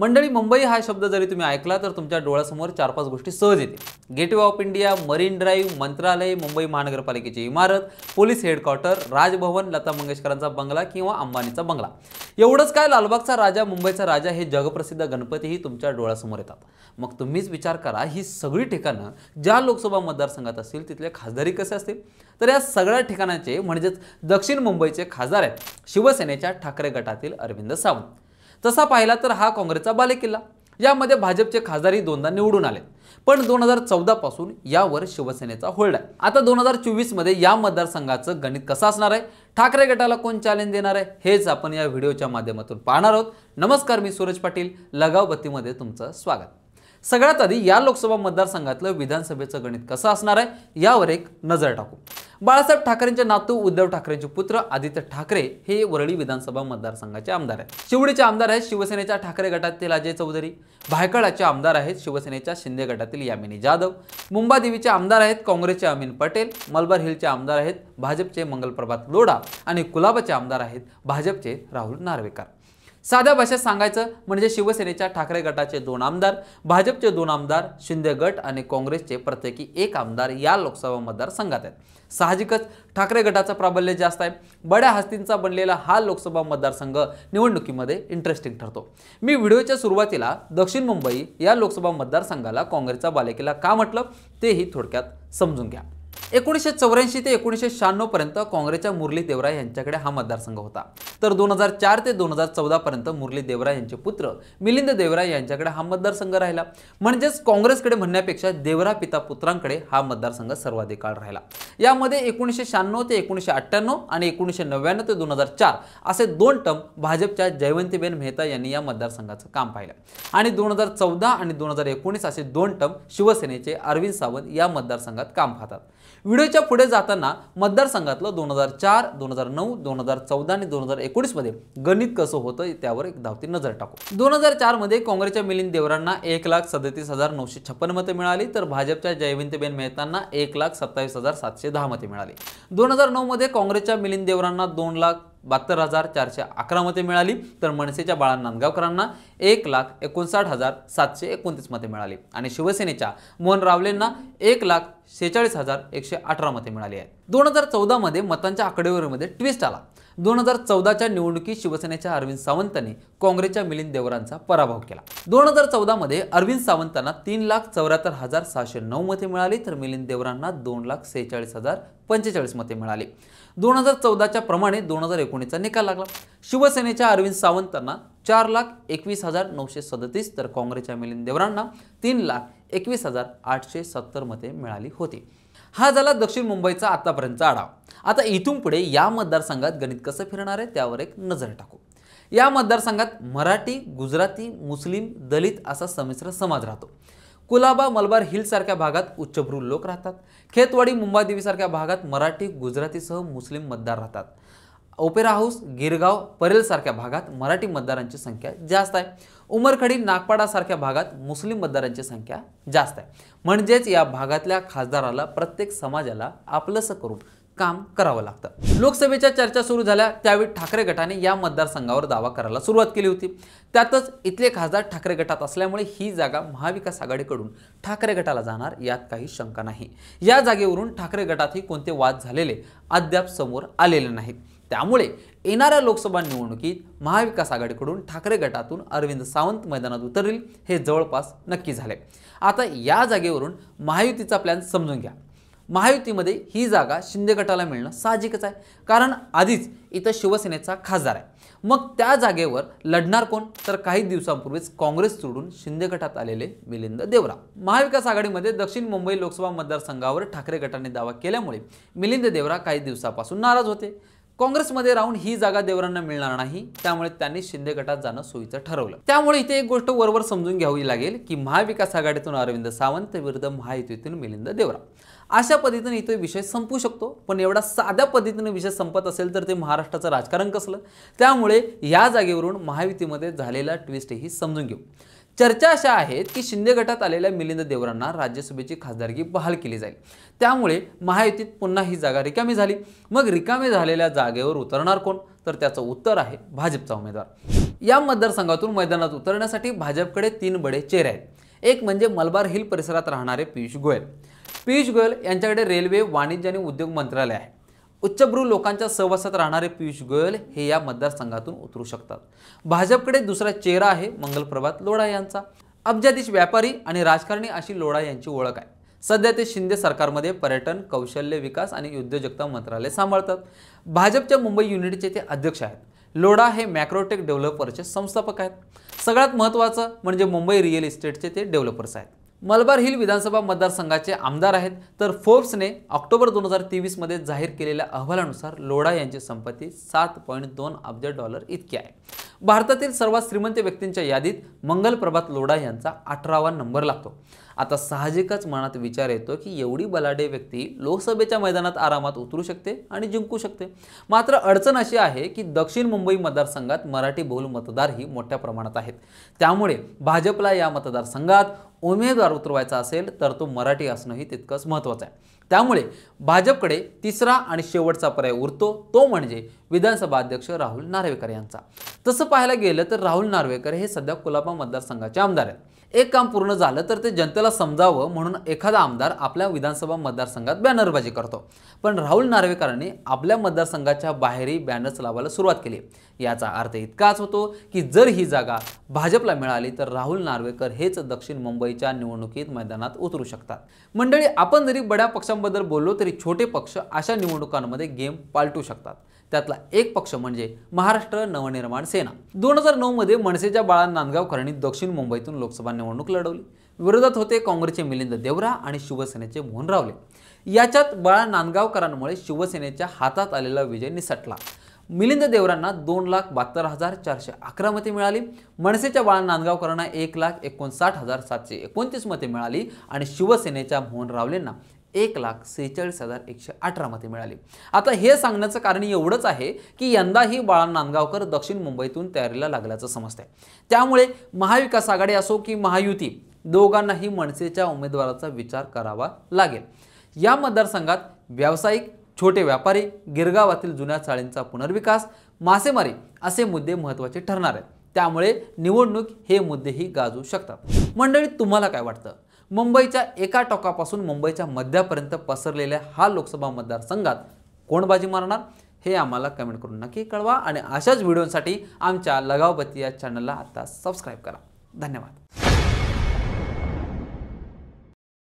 मंडळी मुंबई हा शब्द जरी तुम्ही ऐकला तर तुमच्या डोळ्यासमोर चार पाच गोष्टी सहज येतील. Gateway of India marine drive Mantralaya Mumbai महानगरपालिकेची इमारत पोलीस हेडक्वार्टर राजभवन लता मंगेशकरांचा बंगला किंवा अंबानीचा बंगला. एवढंच काय लालबागचा राजा मुंबईचा राजा हे जगप्रसिद्ध गणपतीही तुमच्या डोळ्यासमोर येतात. मग तुम्हीच विचार करा ही सगळी ठिकाणं ज्या लोकसभा मतदारसंघात असतील तिथले खासदारी कसे असतील? तर या सगळ्या ठिकाणाचे म्हणजेच दक्षिण मुंबईचे खासदार आहेत शिवसेनेच्या ठाकरे गटातील अरविंद सावंत. तसा पाहिला तर हा काँग्रेसचा बालेकिल्ला. यामध्ये भाजपचे खासदारही दोनदा निवडून आले. पण दोन हजार चौदापासून यावर शिवसेनेचा होल्ड आहे. आता दोन हजार चोवीसमध्ये या मतदारसंघाचं गणित कसं असणार आहे? ठाकरे गटाला कोण चॅलेंज देणार आहे? हेच आपण या व्हिडिओच्या माध्यमातून पाहणार आहोत. नमस्कार मी सूरज पाटील. लगावबत्तीमध्ये तुमचं स्वागत. सगळ्यात आधी या लोकसभा मतदारसंघातलं विधानसभेचं गणित कसं असणार आहे? यावर एक नजर टाकू. बाळासाहेब ठाकरेंचे नातू उद्धव ठाकरेंचे पुत्र आदित्य ठाकरे हे वरळी विधानसभा मतदारसंघाचे आमदार आहेत. शिवडीचे आमदार आहेत शिवसेनेच्या ठाकरे गटातील अजय चौधरी भायखळाचे आमदार आहेत शिवसेनेच्या शिंदे गटातील यामिनी जाधव मुंबादेवीचे आमदार आहेत काँग्रेसचे अमीन पटेल मलबार हिलचे आमदार आहेत भाजपचे मंगलप्रभात लोढा आणि कुलाबाचे आमदार आहेत भाजपचे राहुल नार्वेकर. साध्या भाषेत सांगायचं म्हणजे शिवसेनेच्या ठाकरे गटाचे दोन आमदार भाजपचे दोन आमदार शिंदे गट आणि काँग्रेसचे प्रत्येकी एक आमदार या लोकसभा मतदारसंघात आहेत. साहजिकच ठाकरे गटाचं प्राबल्य जास्त आहे. बड्या हस्तींचा बनलेला हा लोकसभा मतदारसंघ निवडणुकीमध्ये इंटरेस्टिंग ठरतो. मी व्हिडिओच्या सुरुवातीला दक्षिण मुंबई या लोकसभा मतदारसंघाला काँग्रेसचा बालेकिला का म्हटलं तेही थोडक्यात समजून घ्या. एकोणीसशे चौऱ्याऐंशी ते एकोणीसशे शहाण्णवपर्यंत काँग्रेसच्या मुरली देवराय यांच्याकडे हा मतदारसंघ होता. तर दोन हजार चार ते दोन हजार चौदा पर्यंत मुरली देवराय यांचे पुत्र मिलिंद देवराय यांच्याकडे हा मतदारसंघ राहिला. म्हणजेच काँग्रेसकडे म्हणण्यापेक्षा देवरा पिता पुत्रांकडे हा मतदारसंघ सर्वाधिक काळ राहिला. यामध्ये एकोणीसशे शहाण्णव ते एकोणीसशे अठ्ठ्याण्णव आणि एकोणीसशे नव्याण्णव ते दोन हजार चार असे दोन टर्म भाजपच्या जयवंतीबेन मेहता यांनी या मतदारसंघाचं काम पाहिलं. आणि दोन हजार चौदा आणि दोन हजार एकोणीस असे दोन टर्म शिवसेनेचे अरविंद सावंत या मतदारसंघात काम पाहतात. व्हिडिओच्या पुढे जाताना मतदारसंघातलं दोन हजार चार दोन हजार नऊ दोन हजार चौदा आणि दोन हजार एकोणीसमध्ये गणित कसं होतं त्यावर एक धावती नजर टाकू. दोन हजार चारमध्ये काँग्रेसच्या मिलिंद देवरांना एक लाख सदतीस हजार नऊशे छप्पन मते मिळाली तर भाजपच्या जयवंतबेन मेहतांना एक लाख सत्तावीस हजार सातशे दहा मते मिळाली. दोन हजार नऊमध्ये काँग्रेसच्या मिलिंद देवरांना दोन लाख बहात्तर हजार चारशे अकरा मते मिळाली. तर मनसेच्या बाळा नांदगावकरांना एक लाख एकोणसाठ हजार सातशे एकोणतीस मते मिळाली. आणि शिवसेनेच्या मोहन रावलेंना एक लाख शेहेचाळीस हजार एकशे अठरा मते मिळाली आहेत दोन हजार चौदामध्ये मतांच्या आकडेवारीमध्ये ट्विस्ट आला. दोन हजार चौदाच्या निवडणुकीत शिवसेनेच्या अरविंद सावंतांनी काँग्रेसच्या मिलिंद देवरांचा पराभव केला. दोन हजार चौदामध्ये अरविंद सावंतांना तीन लाख चौऱ्याहत्तर हजार सहाशे नऊ मते मिळाली तर मिलिंद देवरांना दोन लाख सेहेचाळीस हजार पंचेचाळीस मते मिळाली. दोन हजार चौदाच्या प्रमाणे दोन हजार एकोणीसचा निकाल लागला. शिवसेनेच्या अरविंद सावंतांना चार लाख एकवीस हजार नऊशे सदतीस तर काँग्रेसच्या मिलिंद देवरांना तीन लाख एकवीस हजार आठशे सत्तर मते मिळाली होती. हा झाला दक्षिण मुंबईचा आतापर्यंतचा आढावा. आता इथून पुढे या मतदारसंघात गणित कसं फिरणार आहे त्यावर एक नजर टाकू. या मतदारसंघात मराठी गुजराती मुस्लिम दलित असा संमिश्र समाज राहतो. कुलाबा मलबार हिलसारख्या भागात उच्चभ्रू लोक राहतात. खेतवाडी मुंबादेवीसारख्या भागात मराठी गुजरातीसह मुस्लिम मतदार राहतात. ओपेरा हाऊस गिरगाव परेलसारख्या भागात मराठी मतदारांची संख्या जास्त आहे. उमरखडी नागपाडासारख्या भागात मुस्लिम मतदारांची संख्या जास्त आहे. म्हणजेच या भागातल्या खासदाराला प्रत्येक समाजाला आपलंसं करून काम करावं लागतं. लोकसभेच्या चर्चा सुरू झाल्या त्यावेळी ठाकरे गटाने या मतदारसंघावर दावा करायला सुरुवात केली होती. त्यातच इथले खासदार ठाकरे गटात असल्यामुळे ही जागा महाविकास आघाडीकडून ठाकरे गटाला जाणार यात काही शंका नाही. या जागेवरून ठाकरे गटातही कोणते वाद झालेले अद्याप समोर आलेले नाहीत. त्यामुळे येणाऱ्या लोकसभा निवडणुकीत महाविकास आघाडीकडून ठाकरे गटातून अरविंद सावंत मैदानात उतरतील हे जवळपास नक्की झाले. आता या जागेवरून महायुतीचा प्लॅन समजून घ्या. महायुतीमध्ये ही जागा शिंदे गटाला मिळणं साहजिकच आहे. कारण आधीच इथं शिवसेनेचा खासदार आहे. मग त्या जागेवर लढणार कोण? तर काही दिवसांपूर्वीच काँग्रेस सोडून शिंदे गटात आलेले मिलिंद देवरा महाविकास आघाडीमध्ये दक्षिण मुंबई लोकसभा मतदारसंघावर ठाकरे गटाने दावा केल्यामुळे मिलिंद देवरा काही दिवसापासून नाराज होते. काँग्रेसमध्ये राहून ही जागा देवरांना मिळणार नाही त्यामुळे त्यांनी शिंदे गटात जाणं सोयीचं ठरवलं. त्यामुळे इथे एक गोष्ट वरवर समजून घ्यावी लागेल की महाविकास आघाडीतून अरविंद सावंत विरुद्ध महायुतीतून मिलिंद देवरा अशा पद्धतीने इथे विषय संपू शकतो. पण एवढा साध्या पद्धतीने विषय संपत असेल तर ते महाराष्ट्राचं राजकारण कसलं? त्यामुळे या जागेवरून महायुतीमध्ये झालेला ट्विस्टही समजून घेऊ. चर्चा अशा आहेत की शिंदे गटात आलेल्या मिलिंद देवरांना राज्यसभेची खासदारकी बहाल केली जाईल. त्यामुळे महायुतीत पुन्हा ही जागा रिकामी झाली. मग रिकामी झालेल्या जागेवर उतरणार कोण? तर त्याचं उत्तर आहे भाजपचा उमेदवार. या मतदारसंघातून मैदानात उतरण्यासाठी भाजपकडे तीन बडे चेहरे आहेत. एक म्हणजे मलबार हिल परिसरात राहणारे पियुष गोयल. पियुष गोयल यांच्याकडे रेल्वे वाणिज्य आणि उद्योग मंत्रालय आहे. उच्चभ्रू लोकांच्या सहवासात राहणारे पियुष गोयल हे या मतदारसंघातून उतरू शकतात. भाजपकडे दुसरा चेहरा आहे मंगलप्रभात लोढा यांचा. अब्जाधीश व्यापारी आणि राजकारणी अशी लोढा यांची ओळख आहे. सध्या ते शिंदे सरकारमध्ये पर्यटन कौशल्य विकास आणि उद्योजकता मंत्रालय सांभाळतात. भाजपच्या मुंबई युनिटचे ते अध्यक्ष आहेत. लोढा हे मॅक्रोटेक डेव्हलपर्सचे संस्थापक आहेत. सगळ्यात महत्त्वाचं म्हणजे मुंबई रिअल इस्टेटचे ते डेव्हलपर्स आहेत. मलबार हिल विधानसभा मतदारसंघाचे आमदार आहेत. तर फोर्ब्सने ऑक्टोबर दोन हजार तेवीसमध्ये जाहीर केलेल्या अहवालानुसार लोढा यांची संपत्ती सात पॉईंट दोन अब्ज डॉलर इतकी आहे. भारतातील सर्वात श्रीमंत व्यक्तींच्या यादीत मंगल प्रभात लोढा यांचा अठरावा नंबर लागतो. आता साहजिकच मनात विचार येतो की एवढी बलाढ्य व्यक्ती लोकसभेच्या मैदानात आरामात उतरू शकते आणि जिंकू शकते. मात्र अडचण अशी आहे की दक्षिण मुंबई मतदारसंघात मराठी बहुल मतदारही मोठ्या प्रमाणात आहेत. त्यामुळे भाजपला या मतदारसंघात उमेदवार उतरवायचा असेल तर तो मराठी असणंही तितकंच महत्त्वाचं आहे. त्यामुळे भाजपकडे तिसरा आणि शेवटचा पर्याय उरतो. तो म्हणजे विधानसभा अध्यक्ष राहुल नार्वेकर यांचा. तसं पाहायला गेलं तर राहुल नार्वेकर हे सध्या कुलाबा मतदारसंघाचे आमदार आहेत. एक काम पूर्ण झालं तर ते जनतेला समजावं म्हणून एखादा आमदार आपल्या विधानसभा मतदारसंघात बॅनरबाजी करतो. पण राहुल नार्वेकरांनी आपल्या मतदारसंघाच्या बाहेरही बॅनर्स लावायला सुरुवात केली याचा अर्थ इतकाच होतो की जर ही जागा भाजपला मिळाली तर राहुल नार्वेकर हेच दक्षिण मुंबईच्या निवडणुकीत मैदानात उतरू शकतात. मंडळी आपण जरी बड्या पक्षांबद्दल बोललो तरी छोटे पक्ष अशा निवडणुकांमध्ये गेम पालटू शकतात. त्यातला एक पक्ष म्हणजे महाराष्ट्र नवनिर्माण सेना. दोन हजार नऊमध्ये मनसेच्या बाळा नांदगावकरांनी दक्षिण मुंबईतून लोकसभा निवडणूक लढवली. विरोधात होते काँग्रेसचे मिलिंद देवरा आणि शिवसेनेचे मोहन रावले. याच्यात बाळा नांदगावकरांमुळे शिवसेनेच्या हातात आलेला विजय निसटला. मिलिंद देवरांना दोन लाख बहात्तर हजार चारशे अकरा मते मिळाली. मनसेच्या बाळा नांदगावकरांना एक लाख एकोणसाठ हजार सातशे एकोणतीस मते मिळाली आणि शिवसेनेच्या मोहन रावलेंना एक लाख सेहेचाळीस हजार एकशे अठरा मते मिळाली. आता हे सांगण्याचं कारण एवढंच आहे की यंदाही बाळा नांदगावकर दक्षिण मुंबईतून तयारीला लागल्याचं समजतंय. त्यामुळे महाविकास आघाडी असो की महायुती दोघांनाही मनसेच्या उमेदवाराचा विचार करावा लागेल. या मतदारसंघात व्यावसायिक छोटे व्यापारी गिरगावातील जुन्या चाळींचा पुनर्विकास मासेमारी असे मुद्दे महत्त्वाचे ठरणार आहेत. त्यामुळे निवडणूक हे मुद्देही गाजू शकतात. मंडळी तुम्हाला काय वाटतं? मुंबईच्या एका टोकापासून मुंबईच्या मध्यापर्यंत पसरलेल्या हा लोकसभा मतदारसंघात कोण बाजी मारणार? हे आम्हाला कमेंट करून नक्की कळवा आणि अशाच व्हिडिओसाठी आमच्या लगावबत्ती या चॅनलला आता सबस्क्राईब करा. धन्यवाद.